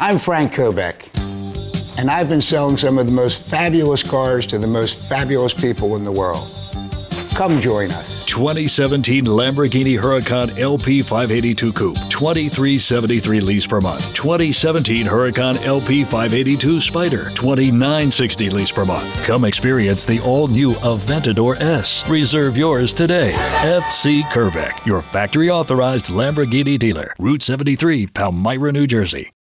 I'm Frank Kerbeck, and I've been selling some of the most fabulous cars to the most fabulous people in the world. Come join us. 2017 Lamborghini Huracan LP 582 Coupe, 2373 lease per month. 2017 Huracan LP 582 Spyder, 2960 lease per month. Come experience the all-new Aventador S. Reserve yours today. FC Kerbeck, your factory authorized Lamborghini dealer. Route 73, Palmyra, New Jersey.